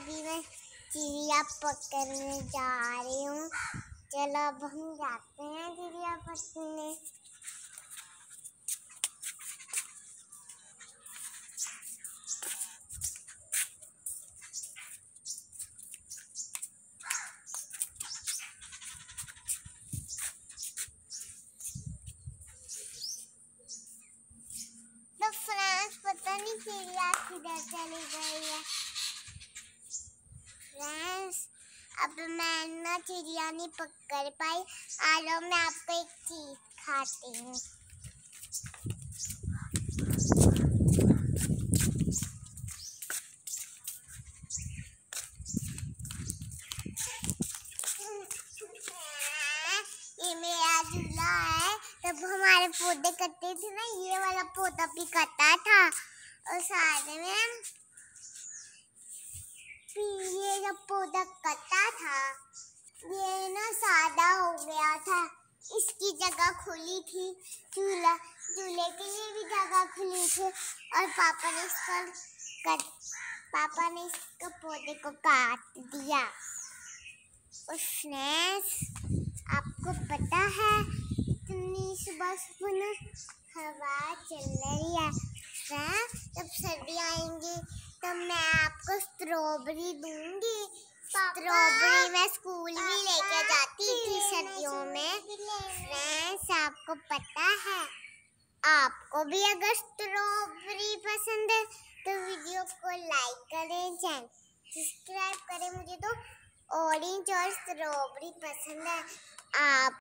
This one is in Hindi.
अभी मैं चिड़िया पकड़ने जा रही हूँ। चलो, अब हम जाते हैं चिड़िया पकड़ने। तो नहीं चिड़िया किधर चली गई है। फ्रेंड्स अब मैं ना चिड़िया नहीं पकड़ पाई। आ मैं आपको एक चीज़ खाती हूँ। हमारे पौधे कटते थे ना, ये वाला पौधा भी कटा था। और साथ में जब पौधा कटा था। ये ना सादा हो गया था। इसकी जगह खुली थी। झूला झूले के लिए भी जगह खुली थी। और पापा ने इसका कट पापा ने इसके पौधे को काट दिया। उसने आपको पता है इतनी सुबह सुबह ना हवा चल रही है। हाँ, जब सर्दी आएँगी तो मैं आपको स्ट्रॉबेरी दूँगी। स्ट्रॉबेरी मैं स्कूल भी लेके जाती थी सर्दियों में। फ्रेंड्स आपको पता है आपको भी अगर स्ट्रॉबेरी पसंद है तो वीडियो को लाइक करें चैनल सब्सक्राइब करें मुझे तो। ऑरेंज और स्ट्रॉबेरी पसंद है। आप